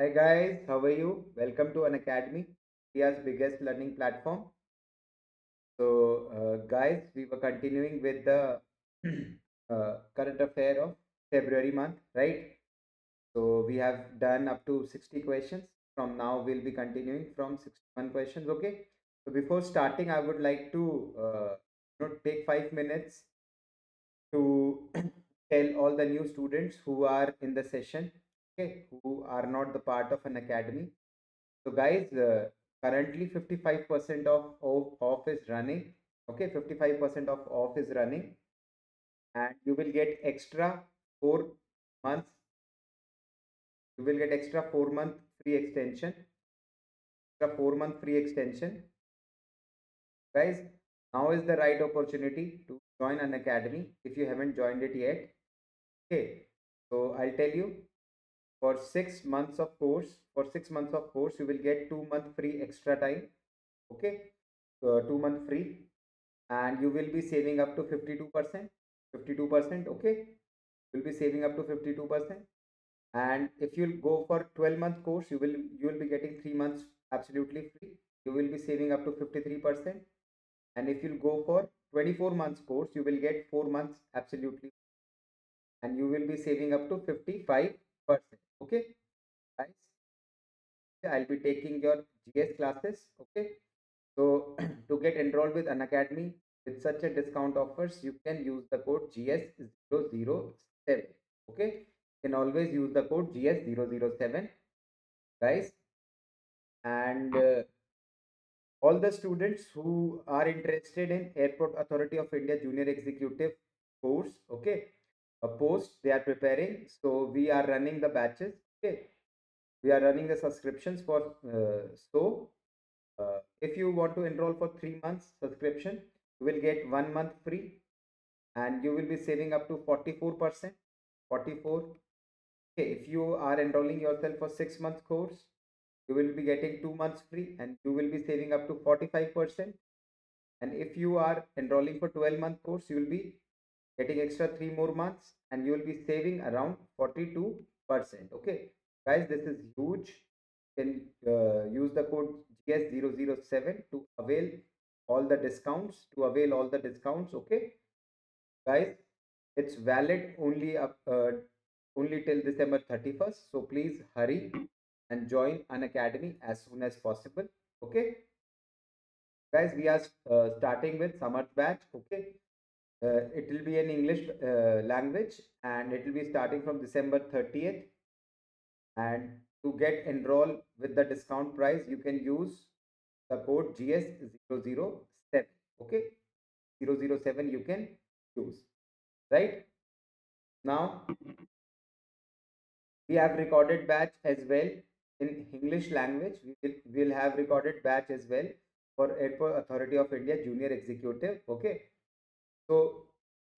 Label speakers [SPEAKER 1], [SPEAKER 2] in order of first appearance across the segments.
[SPEAKER 1] Hi guys, how are you? Welcome to an academy, India's biggest learning platform. So, uh, guys, we were continuing with the uh, current affair of February month, right? So, we have done up to 60 questions. From now, we'll be continuing from 61 questions, okay? So, before starting, I would like to uh, you know, take five minutes to tell all the new students who are in the session okay, who are not the part of an academy. So guys, uh, currently 55% of off is running. Okay, 55% of off is running and you will get extra four months. You will get extra four month free extension, extra four month free extension. Guys, now is the right opportunity to join an academy if you haven't joined it yet. Okay, so I'll tell you for six months of course for six months of course you will get two month free extra time okay uh, two month free and you will be saving up to 52 percent 52 percent okay you'll be saving up to 52 percent and if you go for 12 month course you will you will be getting three months absolutely free you will be saving up to 53 percent and if you go for 24 months course you will get four months absolutely and you will be saving up to 55 percent okay guys i'll be taking your gs classes okay so to get enrolled with an academy with such a discount offers you can use the code gs007 okay you can always use the code gs007 guys and uh, all the students who are interested in airport authority of india junior executive course okay a post they are preparing so we are running the batches okay we are running the subscriptions for uh, so uh, if you want to enroll for three months subscription you will get one month free and you will be saving up to 44 percent 44 okay if you are enrolling yourself for six months course you will be getting two months free and you will be saving up to 45 percent and if you are enrolling for 12 month course you will be getting extra three more months and you will be saving around 42 percent okay guys this is huge you can uh, use the code gs007 to avail all the discounts to avail all the discounts okay guys it's valid only up uh, only till december 31st so please hurry and join an academy as soon as possible okay guys we are uh, starting with summer batch okay uh, it will be in English uh, language and it will be starting from December 30th. And to get enroll with the discount price, you can use the code GS007. Okay, 007 you can use. Right now, we have recorded batch as well in English language. We will we'll have recorded batch as well for Airport Authority of India Junior Executive. Okay so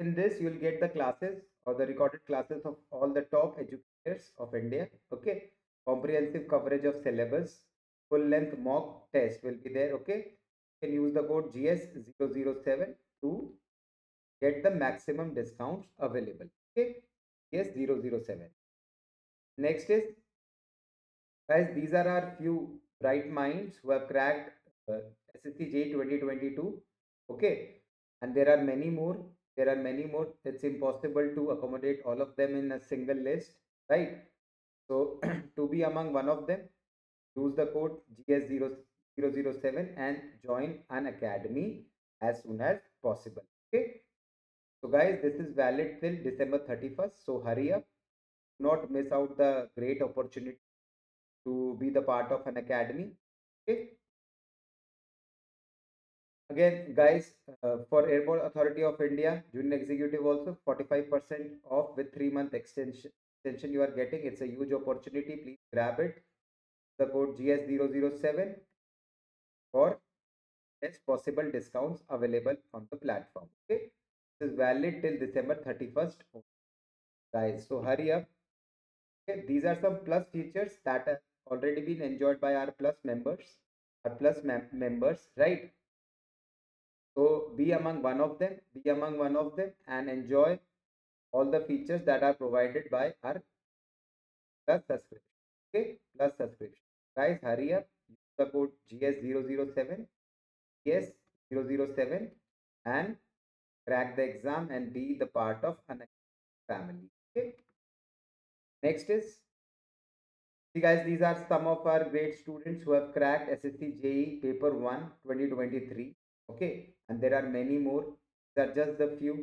[SPEAKER 1] in this, you will get the classes or the recorded classes of all the top educators of India. Okay. Comprehensive coverage of syllabus, full length mock test will be there. Okay. You can use the code GS007 to get the maximum discounts available. Okay. GS007. Next is, guys, these are our few bright minds who have cracked uh, 2022. Okay and there are many more there are many more it's impossible to accommodate all of them in a single list right so to be among one of them use the code gs007 and join an academy as soon as possible okay so guys this is valid till december 31st so hurry up Do not miss out the great opportunity to be the part of an academy okay again guys uh, for airport authority of india junior executive also 45% off with 3 month extension extension you are getting it's a huge opportunity please grab it the code gs007 for best possible discounts available on the platform okay this is valid till december 31st guys so hurry up okay these are some plus features that have already been enjoyed by our plus members our plus mem members right so be among one of them, be among one of them and enjoy all the features that are provided by our plus subscription. Okay, plus subscription. Guys, hurry up. Use the code GS007, GS007 and crack the exam and be the part of an family. Okay. Next is See guys, these are some of our great students who have cracked SSC JE paper 1 2023 okay and there are many more these are just the few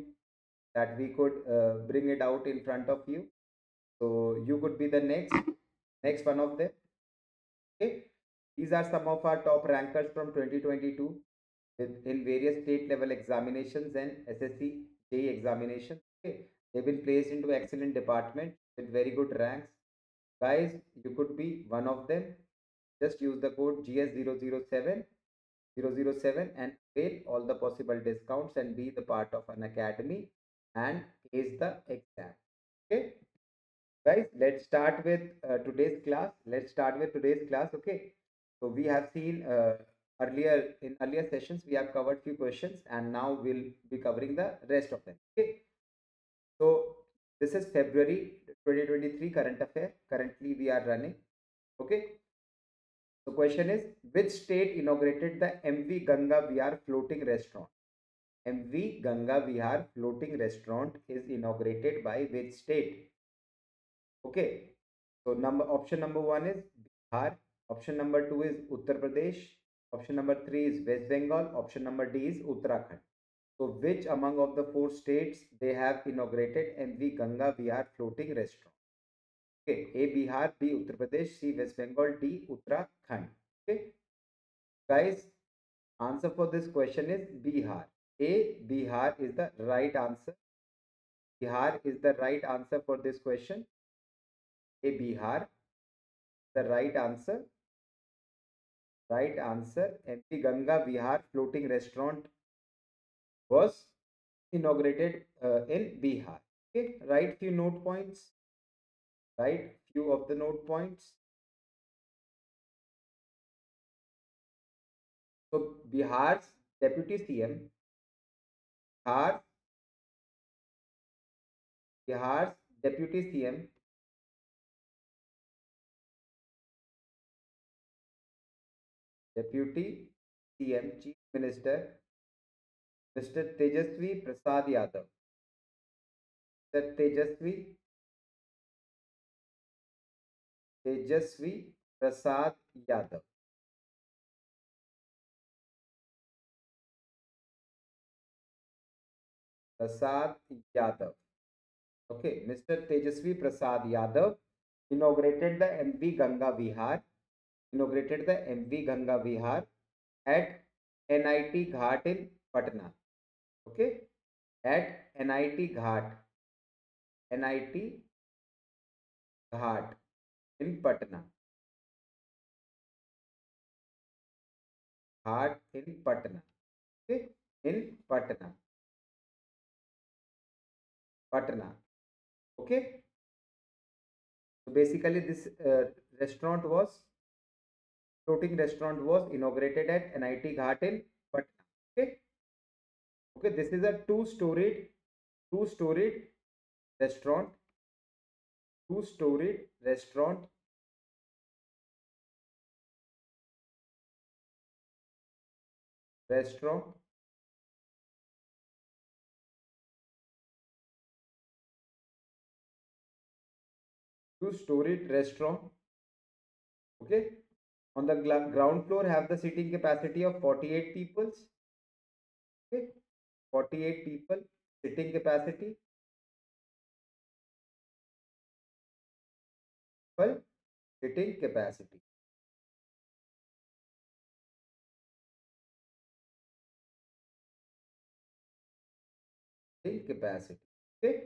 [SPEAKER 1] that we could uh, bring it out in front of you so you could be the next next one of them okay these are some of our top rankers from 2022 with, in various state level examinations and ssc J examinations okay they've been placed into excellent department with very good ranks guys you could be one of them just use the code gs007 007 and grade, all the possible discounts and be the part of an academy and ace the exam. Okay. Guys, let's start with uh, today's class. Let's start with today's class. Okay. So we have seen uh, earlier in earlier sessions, we have covered few questions and now we'll be covering the rest of them. Okay. So this is February 2023 current affair. Currently we are running. Okay. The question is which state inaugurated the MV Ganga Vihar floating restaurant? MV Ganga Vihar floating restaurant is inaugurated by which state? Okay, so number option number one is Bihar, option number two is Uttar Pradesh, option number three is West Bengal, option number D is Uttarakhand. So which among of the four states they have inaugurated MV Ganga Vihar floating restaurant? Okay, A Bihar, B Uttar Pradesh, C West Bengal, D Uttarakhand. Okay, guys, answer for this question is Bihar. A Bihar is the right answer. Bihar is the right answer for this question. A Bihar, the right answer. Right answer. MP Ganga Vihar floating restaurant was inaugurated uh, in Bihar. Okay, write few note points right few of the node points so bihar's deputy cm bihar bihar's deputy cm deputy cm chief minister mr tejaswi prasad yadav mr tejasvi Tejasvi Prasad Yadav Prasad Yadav okay mister Tejasvi Prasad Yadav inaugurated the M MV Ganga Vihar inaugurated the M MV Ganga Vihar at N I T ghat in Patna okay at N I T ghat N I T ghat in Patna heart in Patna in Patna Patna okay तो basically this restaurant was floating restaurant was inaugurated at N I T ghat in Patna okay okay this is a two storied two storied restaurant two storied restaurant restaurant to store it restaurant okay on the ground floor have the seating capacity of 48 people okay 48 people sitting capacity well sitting capacity the capacity. Okay.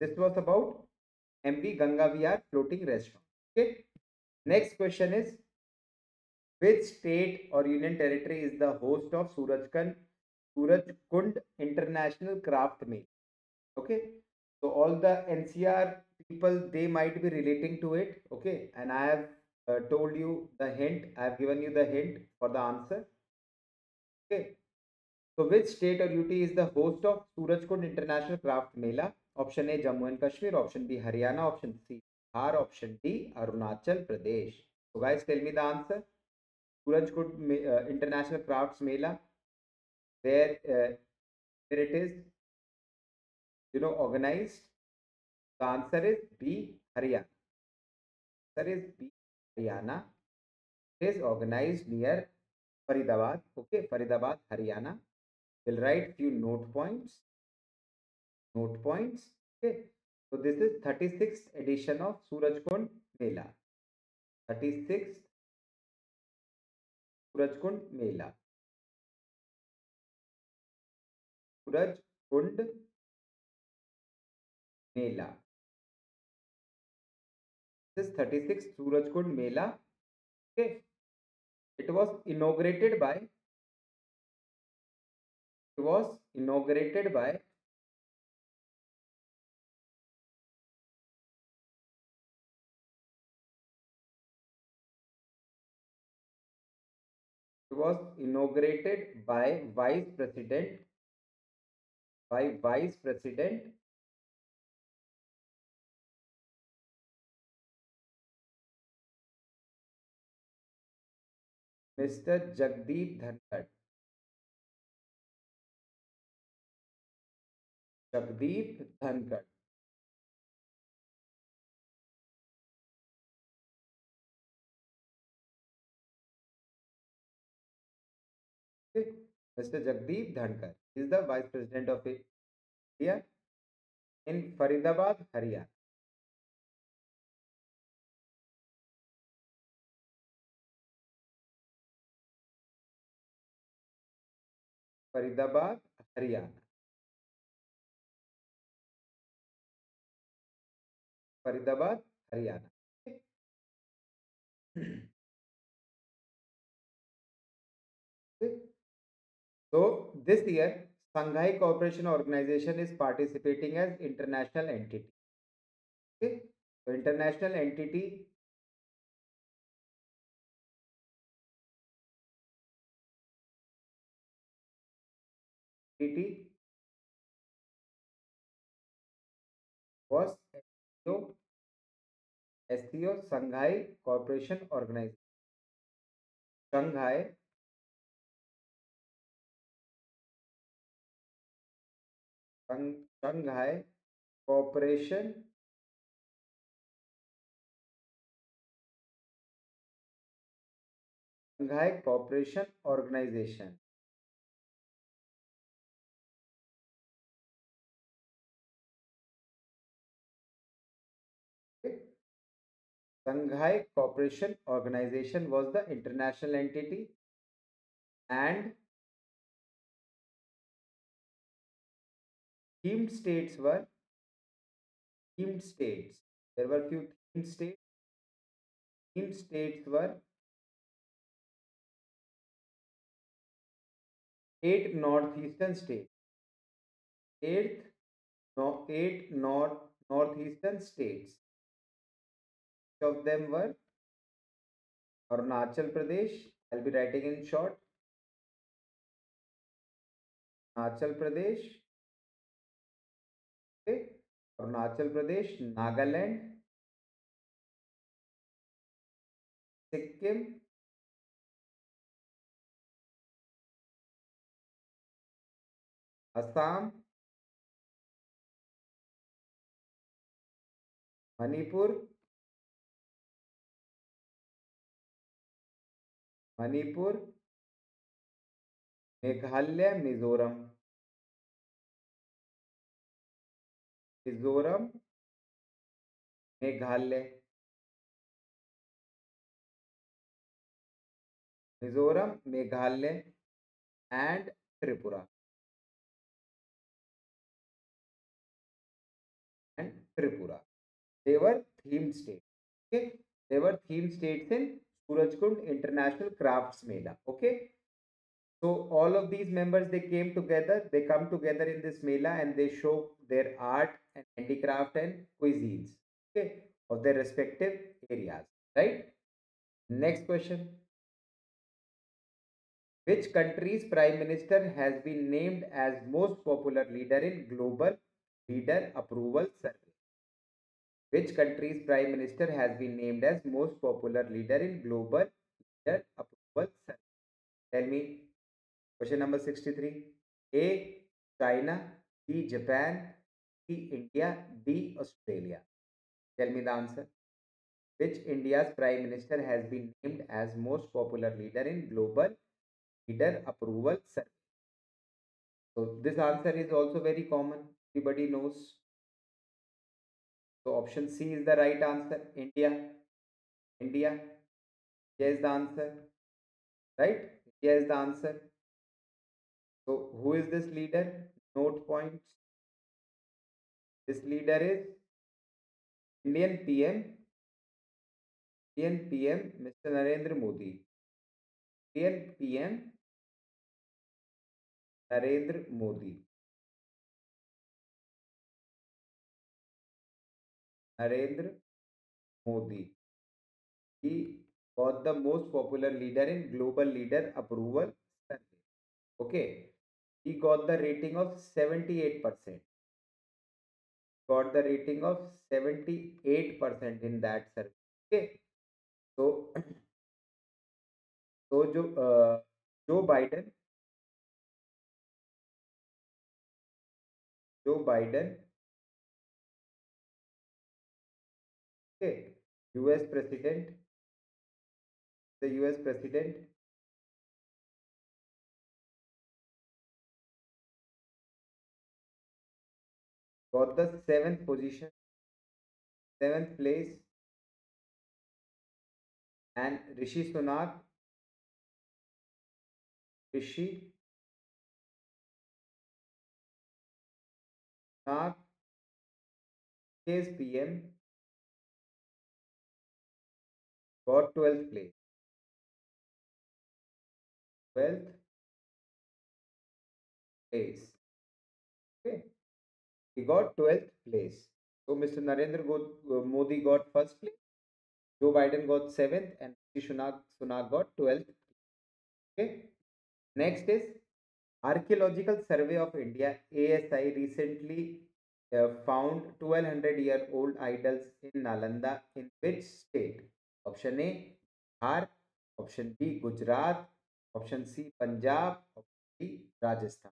[SPEAKER 1] This was about MV Ganga Vihar floating restaurant. Okay. Next question is which state or union territory is the host of Surajkund Surajkund International Craft Meet? Okay. So all the NCR people they might be relating to it. Okay. And I have uh, told you the hint. I have given you the hint for the answer. Okay. तो which state और UT is the host of Suraj Kund International Craft mela option A Jammu and Kashmir option B Haryana option C हार option D Arunachal Pradesh तो guys tell me the answer Suraj Kund International Craft mela where where it is you know organise the answer is B Haryana sir is B Haryana is organise near Faridabad okay Faridabad Haryana will write few note points note points okay so this is 36th edition of surajkund mela 36th surajkund mela Surajkund mela this 36th surajkund mela okay it was inaugurated by was inaugurated by was inaugurated by vice president by vice president mr jagdeep dhankar Jagdeep Dhankhar Mr. Jagdeep Dhankar is the Vice President of India in Faridabad, Haryana. Faridabad, Haryana. Faridabad Haryana तो this year Shanghai Cooperation Organisation is participating as international entity तो international entity was so SCO Shanghai Corporation organise Shanghai Shanghai Corporation Shanghai Corporation Organisation Shanghai Cooperation Organization was the international entity and themed states were themed states. There were few themed states. Themed states were eight northeastern states. Eighth, no, eight north northeastern states. of them were Arunachal Pradesh. I'll be writing in short. Arunachal Pradesh. Okay. Arunachal Pradesh, Nagaland, Sikkim, Assam, Manipur, Manipur Meghalaya Mizoram Mizoram Meghalaya Mizoram Meghalaya and Tripura and Tripura they were theme state ठीक they were theme states in Surajkund International Crafts Mela. Okay. So all of these members they came together, they come together in this Mela and they show their art and handicraft and cuisines okay, of their respective areas. Right? Next question. Which country's prime minister has been named as most popular leader in global leader approval survey? Which country's prime minister has been named as most popular leader in global leader approval survey? Tell me. Question number 63. A. China. B. Japan. C. India. D. Australia. Tell me the answer. Which India's prime minister has been named as most popular leader in global leader approval survey? So this answer is also very common. Everybody knows तो option C is the right answer India India ये is the answer right India is the answer तो who is this leader note point this leader is Indian PM Indian PM mister Narendra Modi Indian PM Narendra Modi Narendra Modi he was the most popular leader in global leader approval survey okay he got the rating of seventy eight percent got the rating of seventy eight percent in that survey okay तो तो Joe Joe Biden Joe Biden Okay, US president, the US president. Got the seventh position, seventh place, and Rishi Sunak. Rishi Sunak, his PM got 12th place. 12th place. Okay. He got 12th place. So Mr. Narendra uh, Modi got first place. Joe Biden got seventh and Sunak, Sunak got 12th. Okay. Next is Archaeological Survey of India ASI recently uh, found 1200 year old idols in Nalanda in which state? Option A Bihar, option B Gujarat, option C Punjab, option D Rajasthan.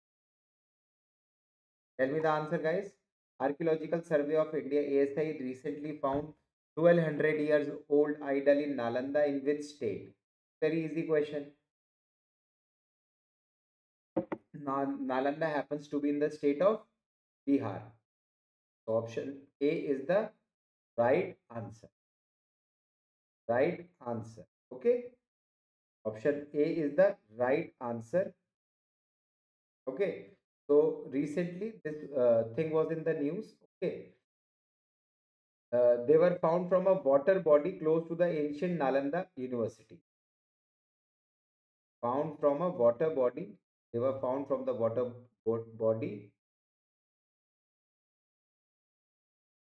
[SPEAKER 1] Tell me the answer, guys. Archaeological Survey of India ASI recently found 1200 years old idol in Nalanda in which state? Very easy question. Nalanda happens to be in the state of Bihar. So option A is the right answer right answer okay option a is the right answer okay so recently this uh, thing was in the news okay uh, they were found from a water body close to the ancient Nalanda University. Found from a water body. They were found from the water body.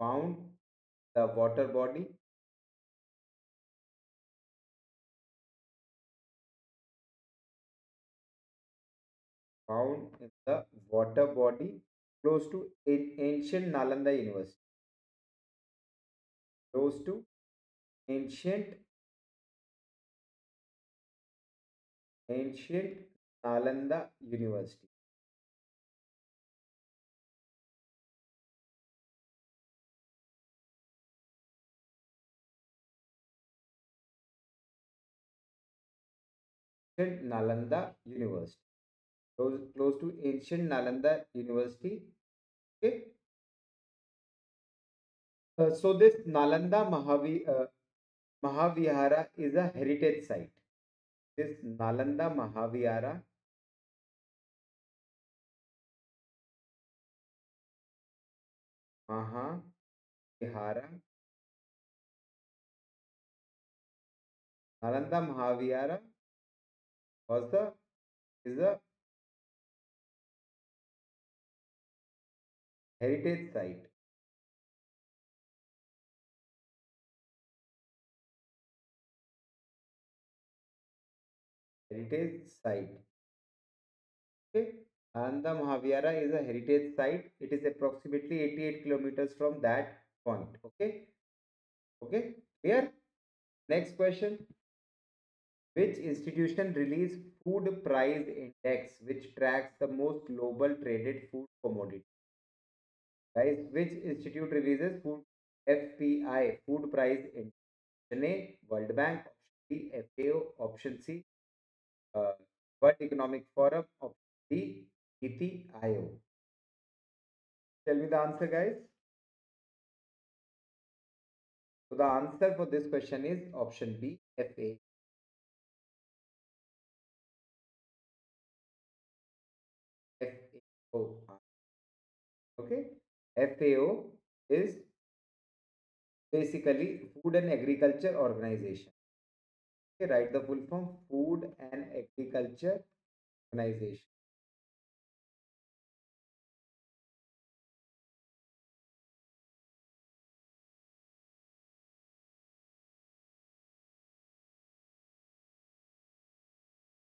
[SPEAKER 1] Found the water body found in the water body close to ancient Nalanda University. Close to ancient ancient Nalanda University. Nalanda University close, close to ancient Nalanda University. Okay. Uh, so this Nalanda Mahavi, uh, Mahavihara is a heritage site. This Nalanda Mahavihara Mahavihara Nalanda Mahavihara was the is the heritage site heritage site okay and the is a heritage site it is approximately 88 kilometers from that point okay okay clear next question which institution released food price index which tracks the most global traded food commodity guys which institute releases food fpi food price index option a world bank option b fao option c uh, world economic forum option d niti aayog tell me the answer guys so the answer for this question is option b fao FAO. Okay. FAO is basically Food and Agriculture Organization. Okay, write the full form Food and Agriculture Organization.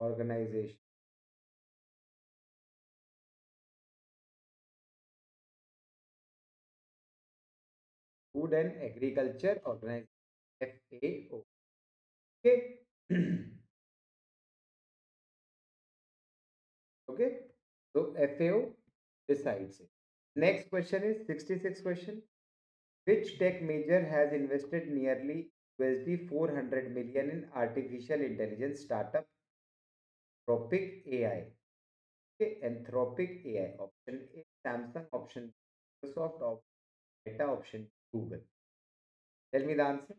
[SPEAKER 1] organization Food and Agriculture Organization, FAO. Okay. Okay, so FAO decides it. Next question is 66 question. Which tech major has invested nearly $400 million in artificial intelligence startup? Anthropic AI. Okay, Anthropic AI. Option A Samsung, option B Microsoft, option Meta, option Google. Tell me the answer.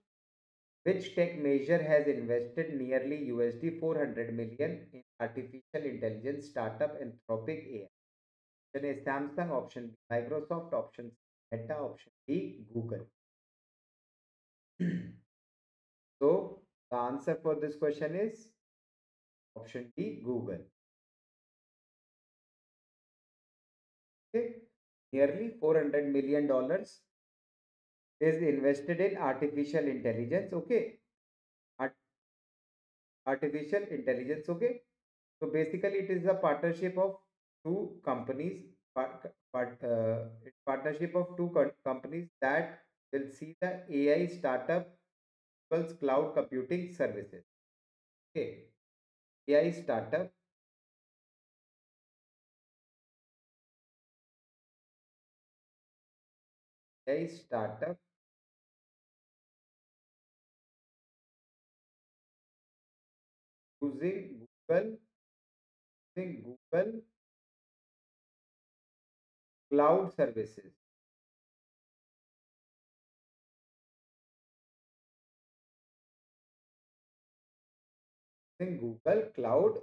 [SPEAKER 1] Which tech major has invested nearly USD 400 million in artificial intelligence startup Anthropic AI? Option A Samsung, option B Microsoft, option C Meta, option D Google. so the answer for this question is option D Google. Okay. Nearly 400 million dollars is invested in artificial intelligence okay Art artificial intelligence okay so basically it is a partnership of two companies part, part, uh, partnership of two companies that will see the ai startup cloud computing services okay ai startup AI startup using google using google cloud services using google cloud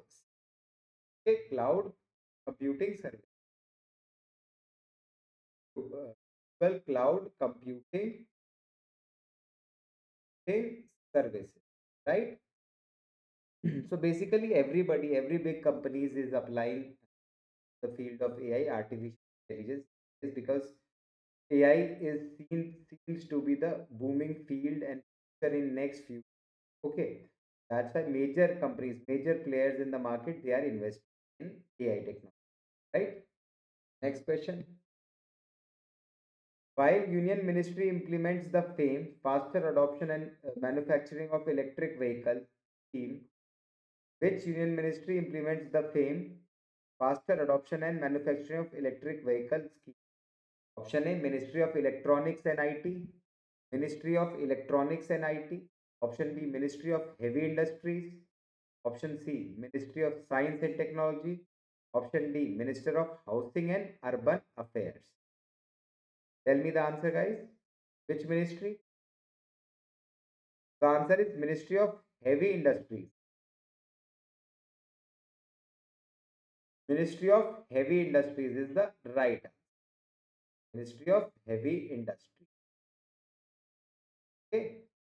[SPEAKER 1] a cloud computing service google cloud computing services right Mm-hmm. So basically, everybody, every big companies is applying the field of AI, artificial intelligence, is because AI is seen seems to be the booming field and future in next few. Okay, that's why major companies, major players in the market, they are investing in AI technology. Right. Next question. While Union Ministry implements the FAME, faster adoption and uh, manufacturing of electric vehicle scheme, which union ministry implements the FAME faster adoption and manufacturing of electric vehicles scheme? Option A Ministry of Electronics and IT, Ministry of Electronics and IT, Option B Ministry of Heavy Industries, Option C Ministry of Science and Technology, Option D Minister of Housing and Urban Affairs. Tell me the answer, guys. Which ministry? The answer is Ministry of Heavy Industries. Ministry of Heavy Industries is the right Ministry of Heavy Industries. Okay.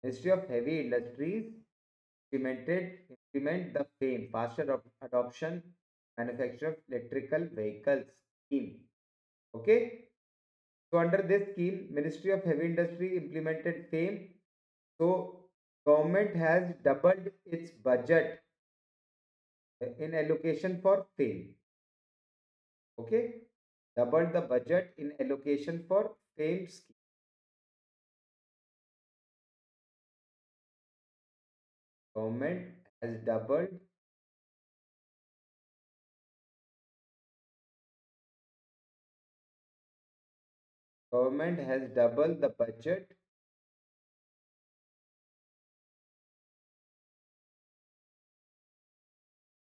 [SPEAKER 1] Ministry of Heavy Industries implemented implement the FAME faster adoption manufacture of electrical vehicles scheme. Okay. So under this scheme, Ministry of Heavy Industry implemented FAME. So government has doubled its budget in allocation for FAME okay doubled the budget in allocation for fame scheme government has doubled government has doubled the budget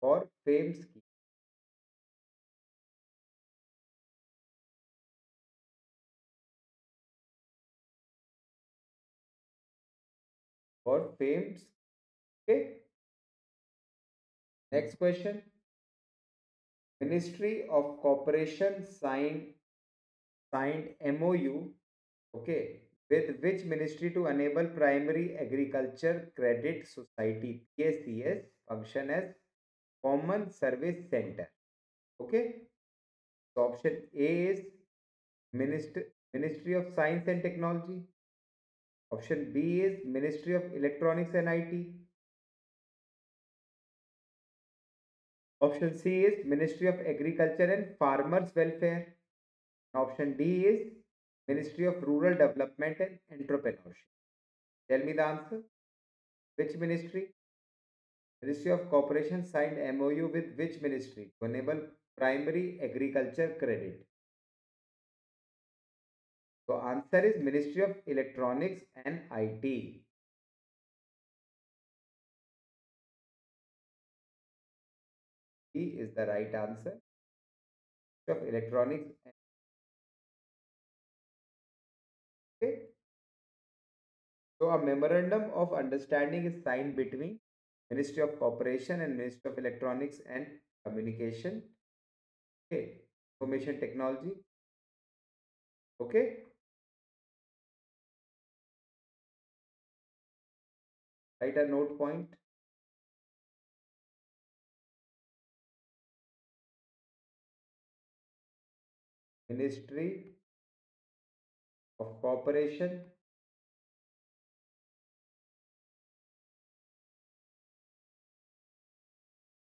[SPEAKER 1] for fame scheme or paints. Okay. Next hmm. question. Ministry of Corporation signed MOU. Okay. With which ministry to enable Primary Agriculture Credit Society PACS function as common service center? Okay. So option A is Ministry of Science and Technology. Option B is Ministry of Electronics and IT. Option C is Ministry of Agriculture and Farmers Welfare. Option D is Ministry of Rural Development and Entrepreneurship. Tell me the answer. Which ministry? Ministry of Cooperation signed MOU with which ministry to enable primary agriculture credit? तो answer is ministry of electronics and IT T is the right answer of electronics तो अब memorandum of understanding is sign between ministry of cooperation and ministry of electronics and communication okay information technology okay write a node point ministry of cooperation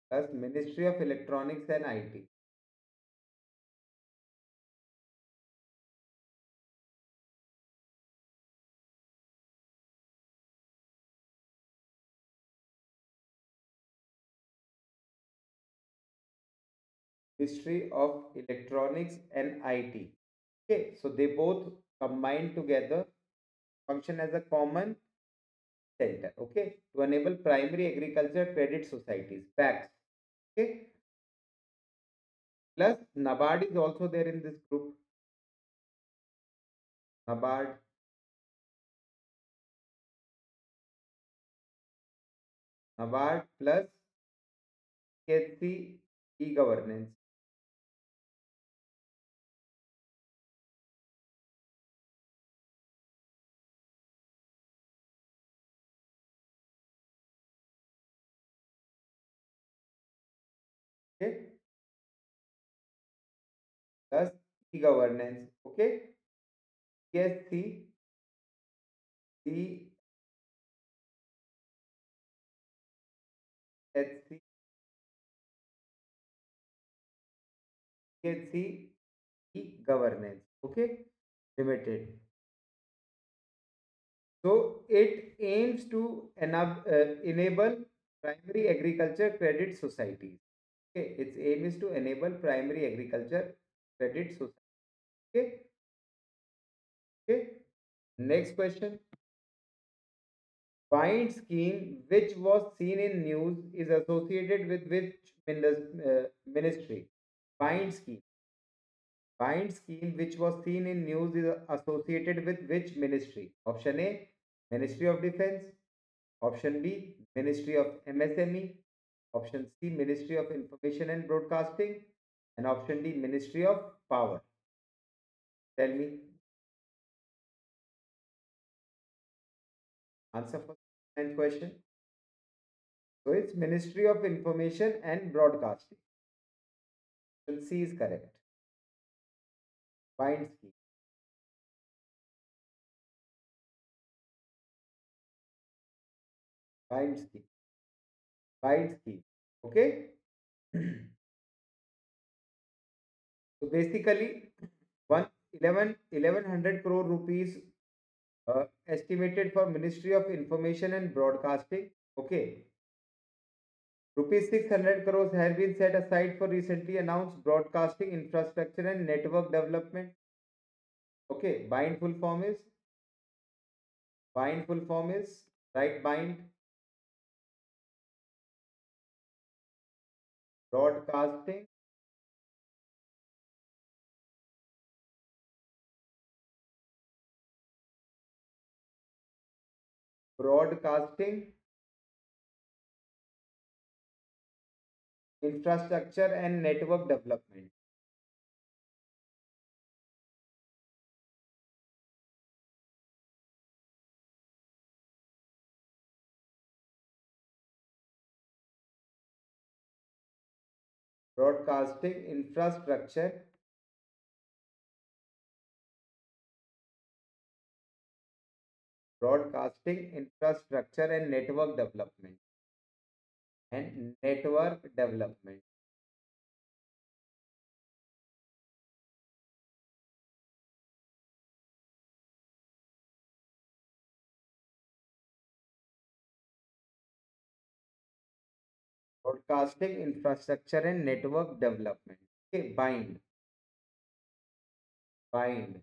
[SPEAKER 1] plus ministry of electronics and it History of Electronics and IT. Okay, so they both combine together, function as a common center, okay, to enable primary agriculture credit societies, banks. okay. Plus, NABARD is also there in this group. NABARD. NABARD plus KC e-governance. plus e-governance. Okay, CSC, CHC, CHC e-governance. Okay, limited. So it aims to uh, enable primary agriculture credit societies. Okay, its aim is to enable primary agriculture credit society okay okay next question Find scheme, which was seen in news, is associated with which uh, ministry? Find scheme. Find scheme, which was seen in news, is associated with which ministry? Option A, Ministry of Defense. Option B, Ministry of MSME. Option C, Ministry of Information and Broadcasting. and option D Ministry of Power. Tell me answer for the ninth question. So it's Ministry of Information and Broadcasting. Option C is correct. find scheme. find scheme. find scheme. Okay. Basically one eleven eleven hundred crore rupees estimated for ministry of information and broadcasting okay rupees six hundred crore have been set aside for recently announce broadcasting infrastructure and network development okay BIND full form is BIND full form is right BIND broadcasting broadcasting infrastructure and network development broadcasting infrastructure broadcasting infrastructure and network development. Broadcasting infrastructure and network development. Okay, bind.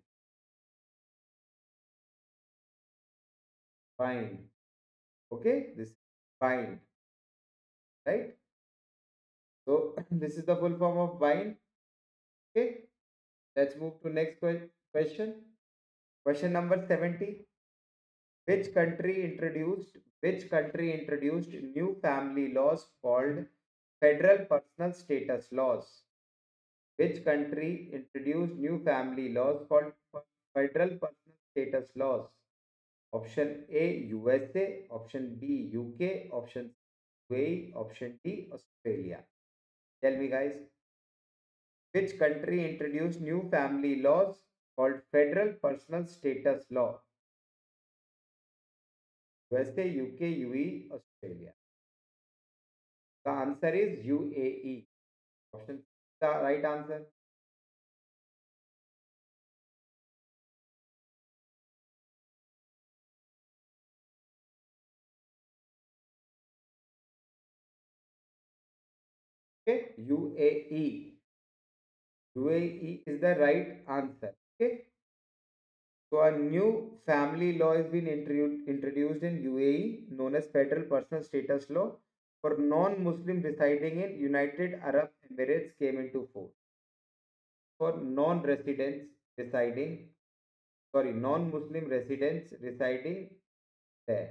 [SPEAKER 1] bind okay this bind right so this is the full form of bind okay let's move to next question question number 70 which country introduced which country introduced new family laws called federal personal status laws which country introduced new family laws called federal personal status laws option A USA option B UK option option D Australia tell me guys which country introduce new family laws called federal personal status law USA UK UAE Australia the answer is UAE option the right answer okay UAE UAE is the right answer okay so a new family law has been introduced in UAE known as Federal Personal Status Law for non-Muslim residing in United Arab Emirates came into force for non-residents residing sorry non-Muslim residents residing there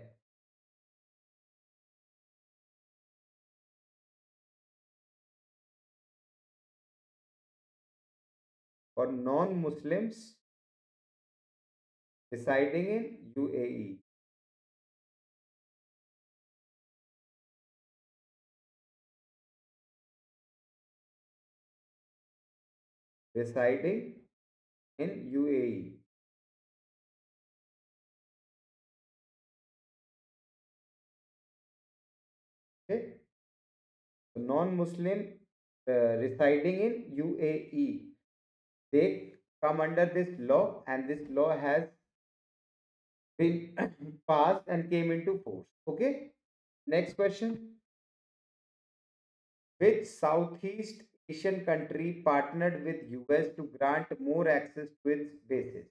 [SPEAKER 1] और non Muslims deciding in U A deciding in U A non Muslim residing in U A they come under this law and this law has been passed and came into force okay next question which southeast asian country partnered with us to grant more access to its bases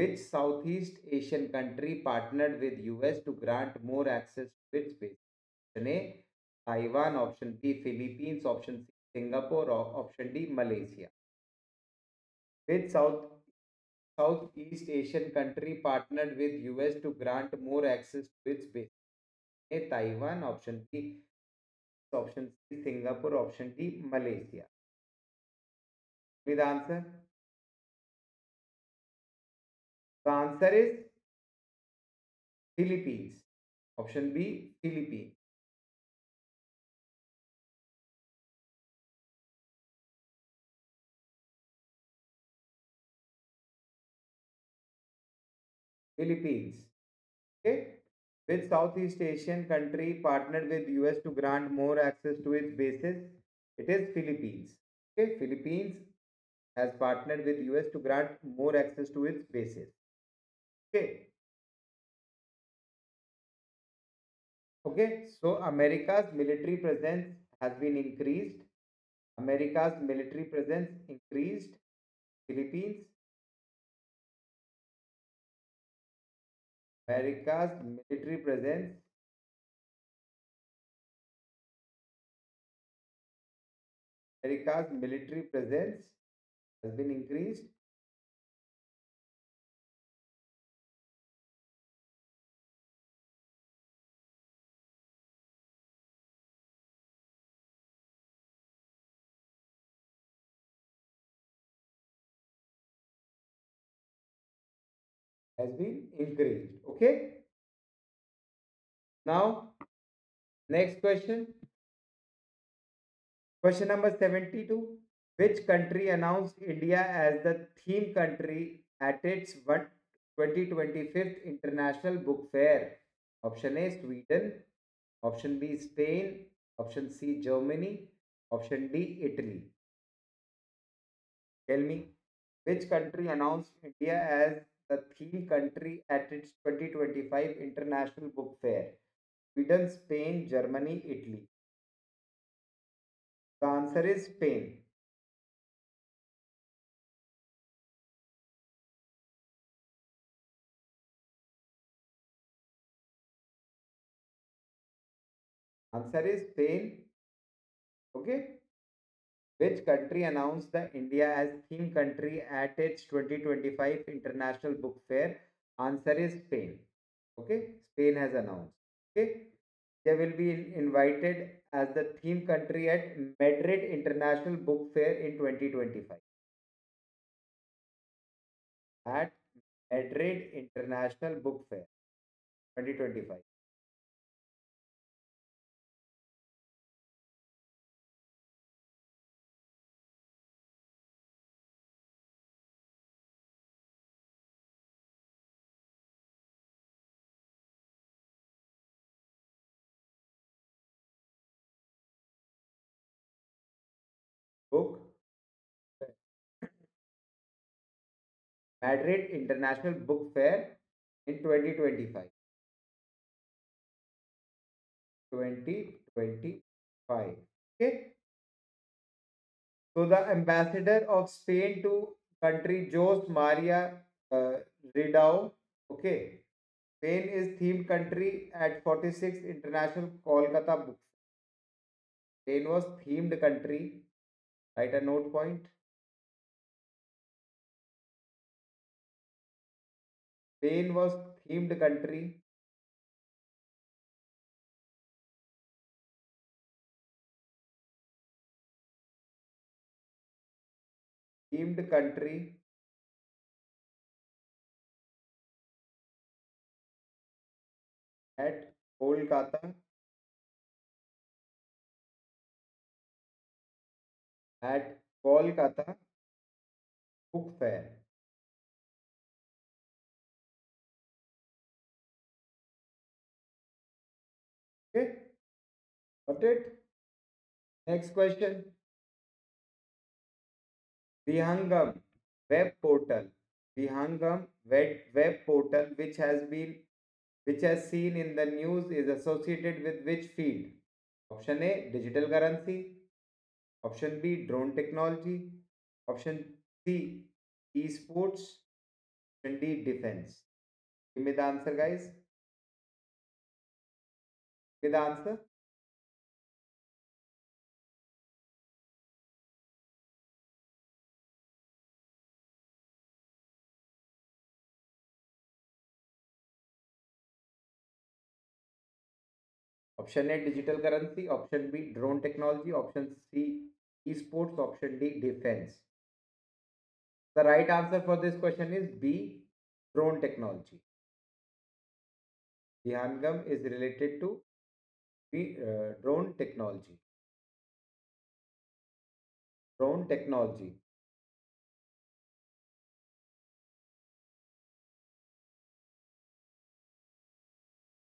[SPEAKER 1] which southeast asian country partnered with us to grant more access to its bases a taiwan option b philippines option c singapore option d malaysia with South Southeast Asian country partnered with US to grant more access to its base? A Taiwan option B, option C Singapore option D Malaysia. With answer. The answer is Philippines. Option B Philippines. Philippines. Okay? Which Southeast Asian country partnered with US to grant more access to its bases? It is Philippines. Okay? Philippines has partnered with US to grant more access to its bases. Okay. Okay, so America's military presence has been increased. America's military presence increased. Philippines America's military presence America's military presence has been increased has been increased. Okay. Now, next question. Question number 72. Which country announced India as the theme country at its 2025th International Book Fair? Option A, Sweden. Option B, Spain. Option C, Germany. Option D, Italy. Tell me, which country announced India as the theme country at its 2025 International Book Fair Sweden, Spain, Germany, Italy? The answer is Spain. Answer is Spain. Okay. Which country announced the India as theme country at its 2025 International Book Fair? Answer is Spain. Okay, Spain has announced. Okay, they will be invited as the theme country at Madrid International Book Fair in 2025. At Madrid International Book Fair 2025. Madrid International Book Fair in twenty twenty five twenty twenty five ठीक तो the ambassador of Spain to country Jose Maria Ridao okay Spain is theme country at forty six International Kolkata Book Spain was themed country right a note point Spain was themed country. Themed country. At Kolkata. At Kolkata Book Fair. Got it? Next question. Vihangam web portal. Vihangam web, web portal which has been which has seen in the news is associated with which field? Option A digital currency. Option B drone technology. Option C esports. Option D defense. Give me the answer guys. Give me the answer. Option A, digital currency. Option B, drone technology. Option C, esports. Option D, defense. The right answer for this question is B, drone technology. The handgum is related to drone technology. Drone technology.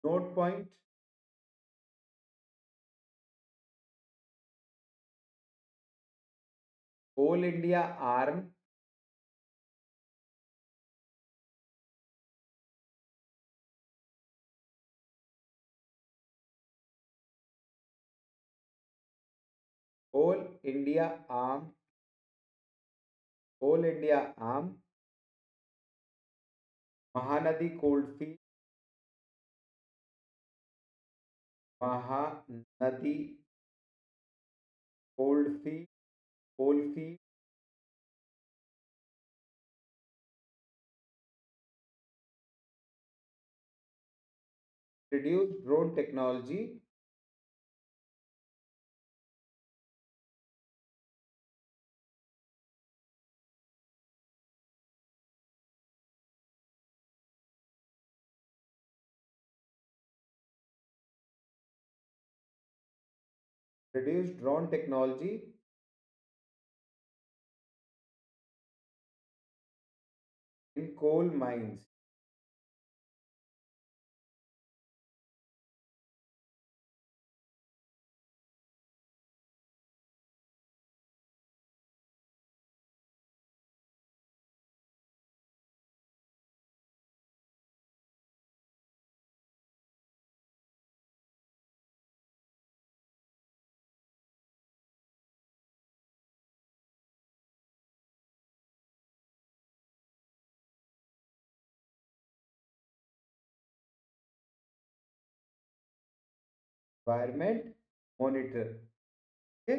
[SPEAKER 1] Note point all India arm all India arm all India arm Mahanadi coalfield Mahanadi coalfield key. reduce drone technology reduce drone technology in coal mines environment monitor okay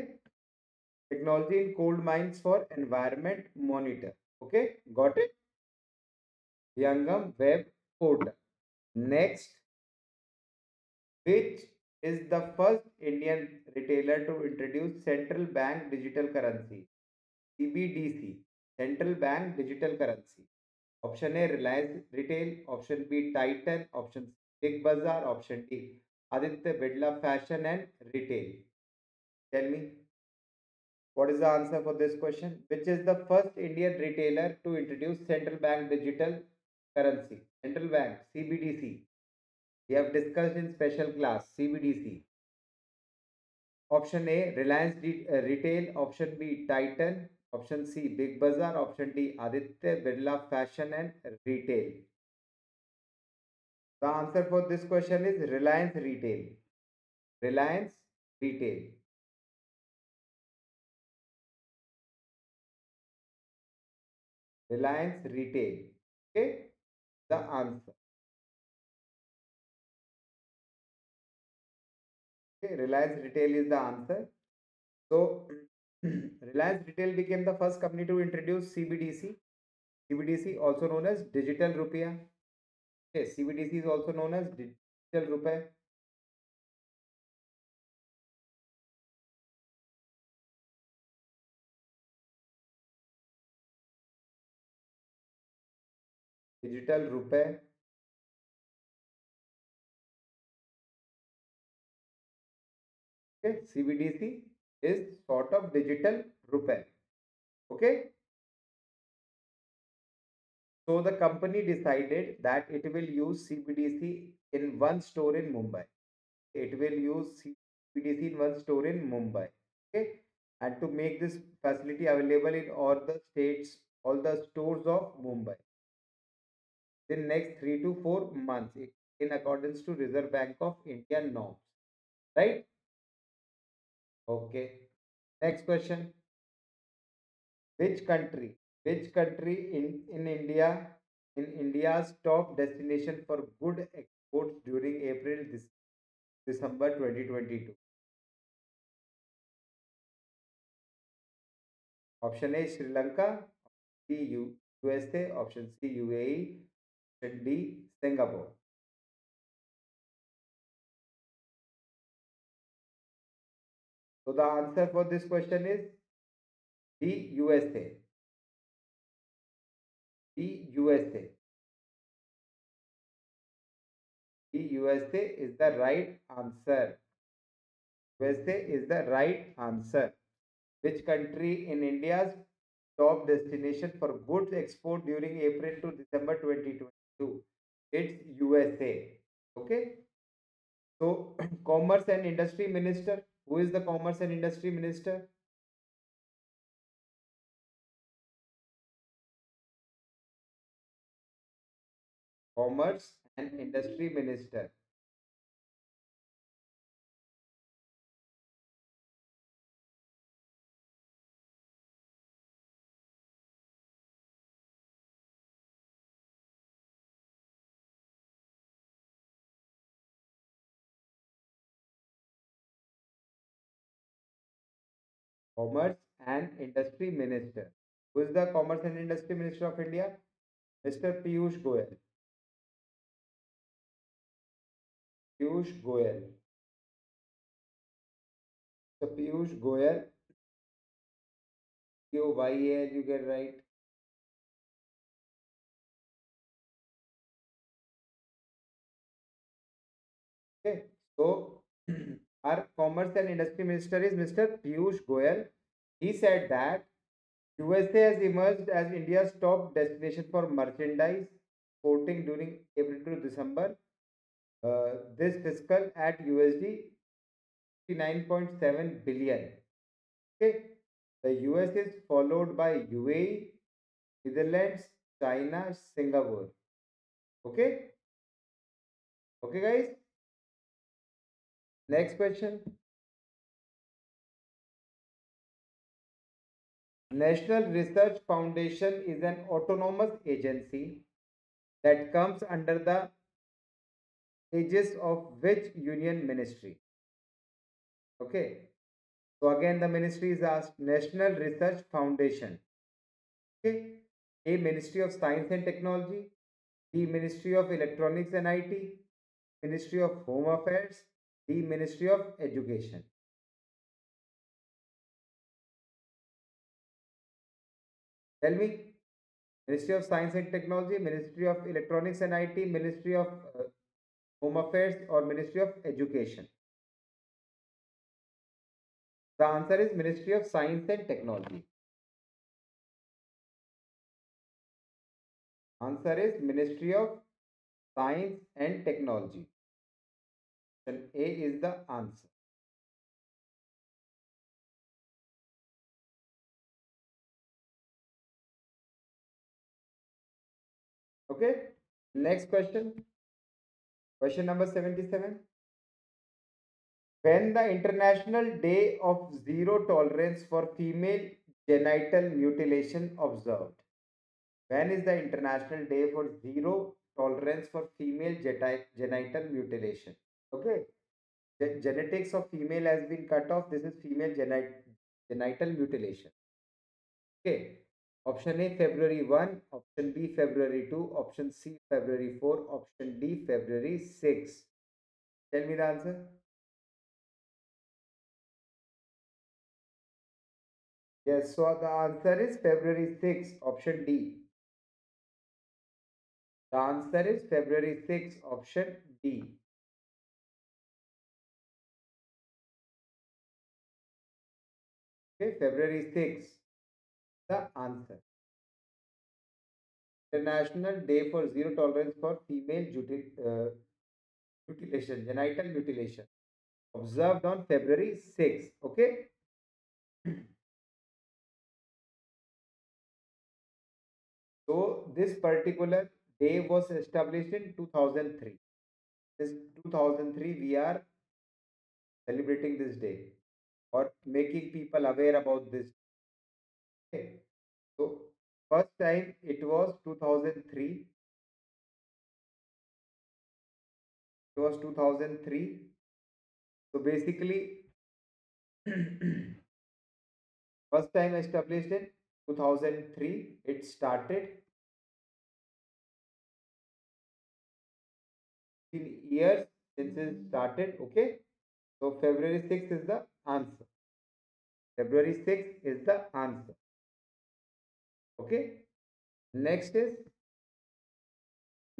[SPEAKER 1] technology in coal mines for environment monitor okay got it yangam web portal next which is the first indian retailer to introduce central bank digital currency cbdc central bank digital currency option A Reliance Retail option B Titan option Big Bazaar option D Aditya Birla Fashion and Retail. Tell me, what is the answer for this question? Which is the first Indian retailer to introduce central bank digital currency? Central bank, CBDC. We have discussed in special class, CBDC. Option A, Reliance D uh, Retail. Option B, Titan. Option C, Big Bazaar. Option D, Aditya Birla Fashion and Retail. The answer for this question is Reliance Retail. Reliance Retail. Reliance Retail. Okay, the answer. Okay, Reliance Retail is the answer. So, Reliance Retail became the first company to introduce CBDC. CBDC also known as Digital Rupiah. Yes, CBDC is also known as digital rupee. Digital rupee. Okay, CBDC is sort of digital rupee. Okay, So the company decided that it will use CBDC in one store in Mumbai. It will use CBDC in one store in Mumbai. Okay. And to make this facility available in all the states, all the stores of Mumbai. In next three to four months, in accordance to Reserve Bank of India norms. Right? Okay. Next question. Which country which country in in india in india's top destination for good exports during april this december 2022 option A Sri Lanka B U USA option C UAE option D Singapore So the answer for this question is D USA. USA. The USA is the right answer. USA is the right answer. Which country in India's top destination for goods export during April to December 2022? It's USA. Okay. So, Commerce and Industry Minister. Who is the Commerce and Industry Minister? Commerce and Industry Minister. Commerce and Industry Minister. Who is the Commerce and Industry Minister of India? Mr. Piyush Goyal. Piyush Goyal so piyush goyal q y a you get right okay so our commerce and industry minister is mr piyush goyal he said that USA has emerged as India's top destination for merchandise porting during April to December Uh, this fiscal at USD 9.7 billion. Okay, the US is followed by UAE, Netherlands, China, Singapore. Okay, okay, guys. Next question. National Research Foundation is an autonomous agency that comes under the aegis of which union ministry? Okay. So again, the ministry is asked National Research Foundation. Okay. A Ministry of Science and Technology, the Ministry of Electronics and IT, Ministry of Home Affairs, the Ministry of Education. Tell me, Ministry of Science and Technology, Ministry of Electronics and IT, Ministry of uh, Home Affairs or Ministry of Education? The answer is Ministry of Science and Technology. Answer is Ministry of Science and Technology. Option A is the answer. Okay, next question. Question number 77. When the International Day of Zero Tolerance for Female Genital Mutilation observed? When is the International Day for Zero Tolerance for Female Genital Mutilation? Okay. The genetics of female has been cut off. This is female genital mutilation. Okay. Option A February 1, option B February 2, option C February 4, option D February 6. Tell me the answer. Yes, so the answer is February 6, option D. The answer is February 6, option D. Okay, February 6. the answer. International Day for Zero Tolerance for Female Mutil uh, Mutilation, Genital Mutilation, observed on February 6. Okay. so this particular day was established in 2003. Since 2003, we are celebrating this day or making people aware about this okay so first time it was 2003 it was 2003 so basically first time I established it 2003 it started in years since it started okay so February 6 is the answer February 6 is the answer okay next is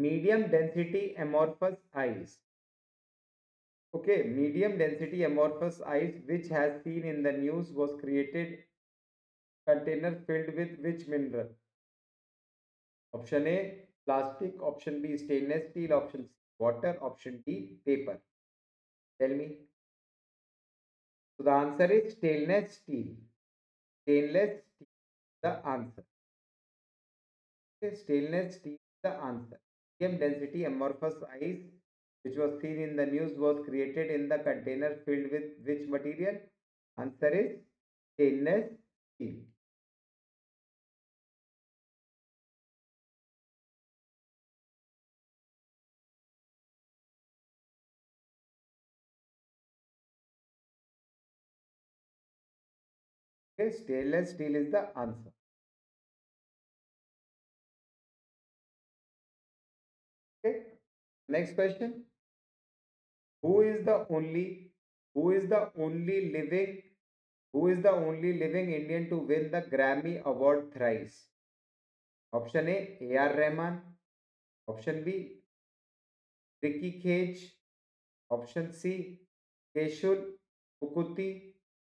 [SPEAKER 1] medium density amorphous ice okay medium density amorphous ice which has seen in the news was created container filled with which mineral option a plastic option b stainless steel option c water option d paper tell me so the answer is stainless steel stainless steel the answer stainless steel the answer. Medium density amorphous ice which was seen in the news was created in the container filled with which material? Answer is stainless steel. Okay, stainless steel is the answer. next question who is the only who is the only living who is the only living indian to win the grammy award thrice option a ar rahman option b ricky khech option c keshul pukuti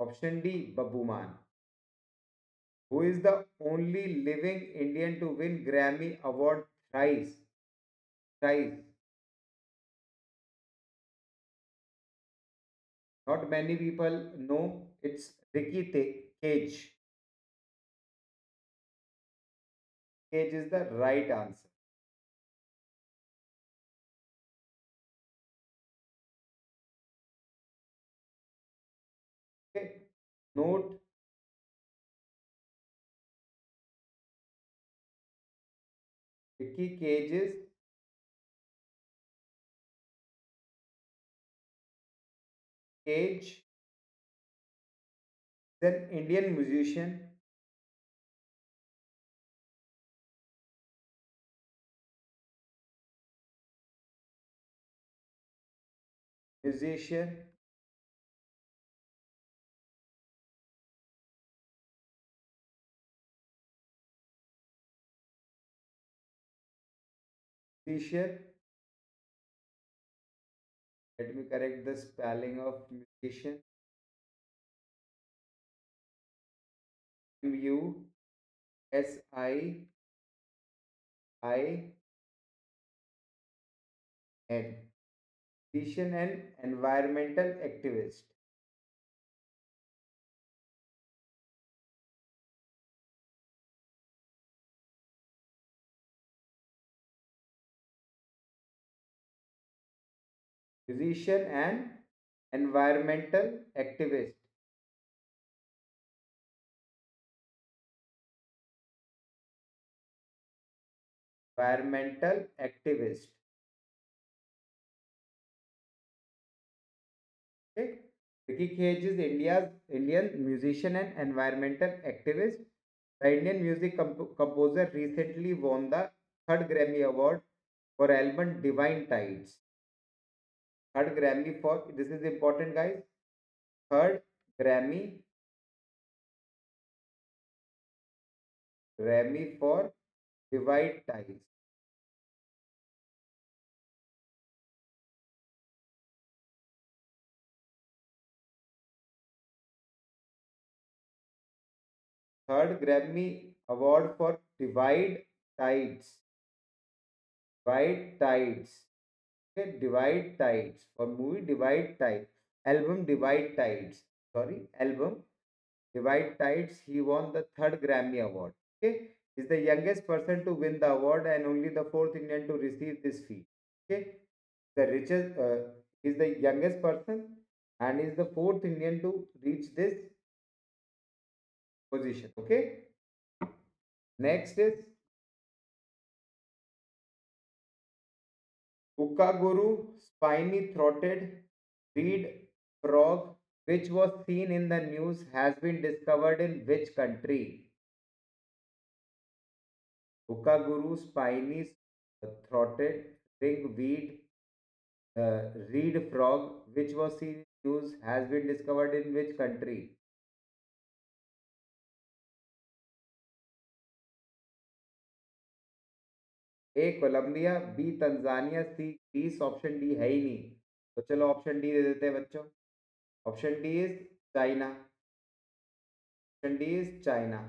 [SPEAKER 1] option d babbu man who is the only living indian to win grammy award thrice thrice not many people know it's ricky cage cage is the right answer okay note ricky cage is age, then Indian musician, musician, Musician let me correct the spelling of mutation mu s i i n mutation and environmental activist physician and environmental activist. Environmental activist. Okay. Vicky Khej is India's Indian musician and environmental activist. The Indian music comp composer recently won the third Grammy Award for album Divine Tides third Grammy for this is important guys third Grammy Grammy for divide tiles third Grammy award for divide tides divide tides divide tides for movie divide tide album divide tides sorry album divide tides he won the third grammy award okay is the youngest person to win the award and only the fourth indian to receive this feat okay the richest uh, is the youngest person and is the fourth indian to reach this position okay next is Kukaguru, spiny throated reed frog, which was seen in the news, has been discovered in which country? Kukaguru, spiny throated weed uh, reed frog, which was seen in news, has been discovered in which country? A Colombia B Tanzania C Greece option D है ही नहीं तो चलो option D दे देते हैं बच्चों option D is China option D is China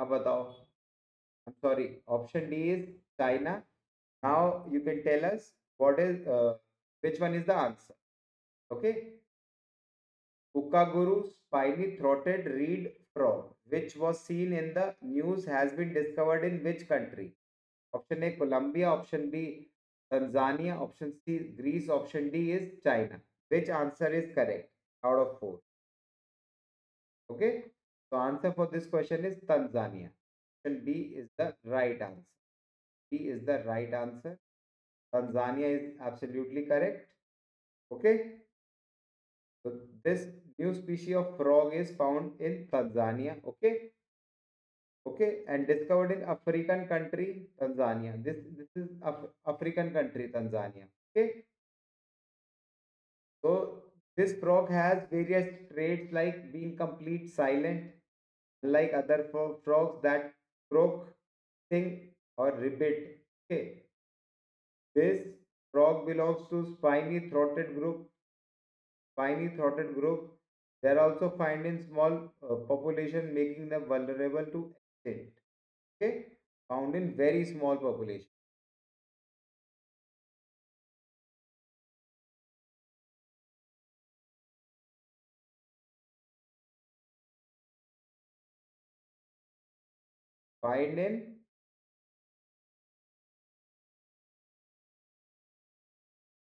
[SPEAKER 1] अब बताओ sorry option D is China now you can tell us what is which one is the answer okay कुका गुरु spiny throated reed frog which was seen in the news has been discovered in which country? Option A Colombia, option B Tanzania, option C Greece, option D is China. Which answer is correct out of four? Okay, so answer for this question is Tanzania. Option B is the right answer. B is the right answer. Tanzania is absolutely correct. Okay, so this New species of frog is found in Tanzania. Okay. Okay, and discovered in African country Tanzania. This this is Af African country Tanzania. Okay. So this frog has various traits like being complete silent, like other frogs that croak, sing, or ribbit. Okay. This frog belongs to spiny throated group. Spiny throated group they are also found in small uh, population, making them vulnerable to extinct. Okay, found in very small population. Find in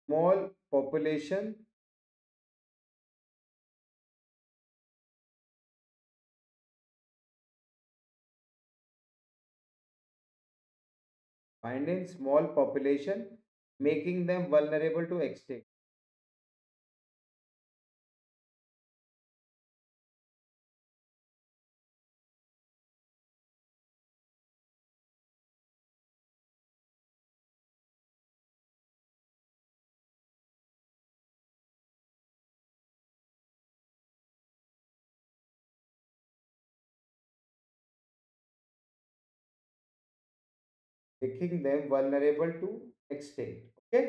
[SPEAKER 1] small population find in small population, making them vulnerable to extinction. making them vulnerable to extinct. Okay.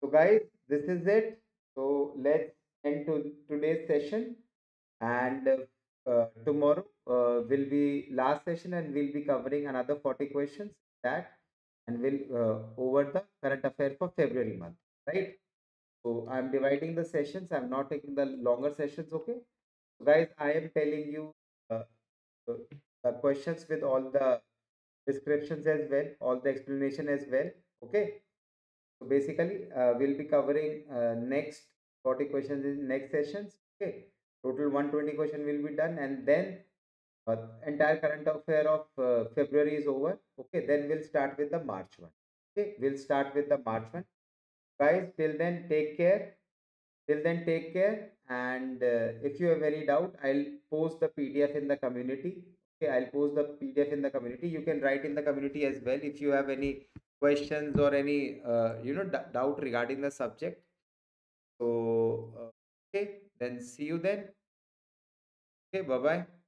[SPEAKER 1] So guys, this is it. So let's end to today's session and uh, uh tomorrow uh, will be last session and we'll be covering another 40 questions that and we'll uh, over the current affair for February month, right? So I'm dividing the sessions. I'm not taking the longer sessions. Okay. So guys, I am telling you uh, uh, the questions with all the descriptions as well all the explanation as well okay so basically uh, we'll be covering uh, next 40 questions in next sessions okay total 120 question will be done and then uh, entire current affair of uh, february is over okay then we'll start with the march one okay we'll start with the march one guys till then take care till then take care and uh, if you have any doubt i'll post the pdf in the community okay i'll post the pdf in the community you can write in the community as well if you have any questions or any uh, you know doubt regarding the subject so uh, okay then see you then okay bye bye